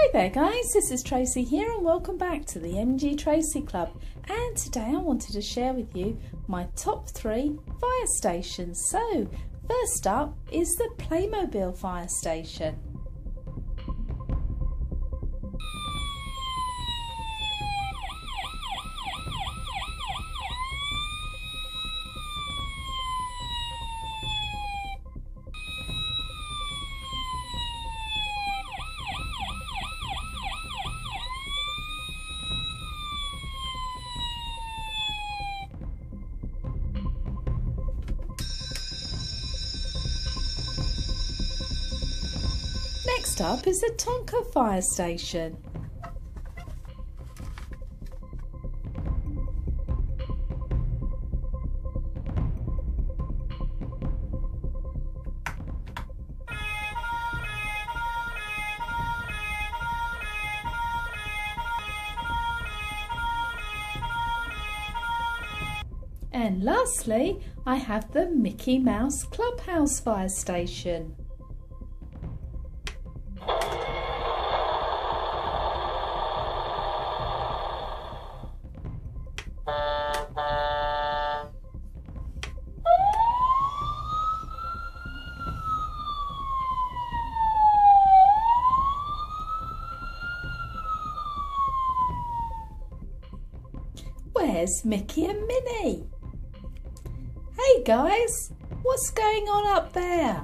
Hi there guys, this is Tracey here and welcome back to the MG Tracey Club and today I wanted to share with you my top three fire stations. So first up is the Playmobil fire station. Next up is the Tonka Fire Station. And lastly, I have the Mickey Mouse Clubhouse Fire Station. Where's Mickey and Minnie? Hey guys, what's going on up there?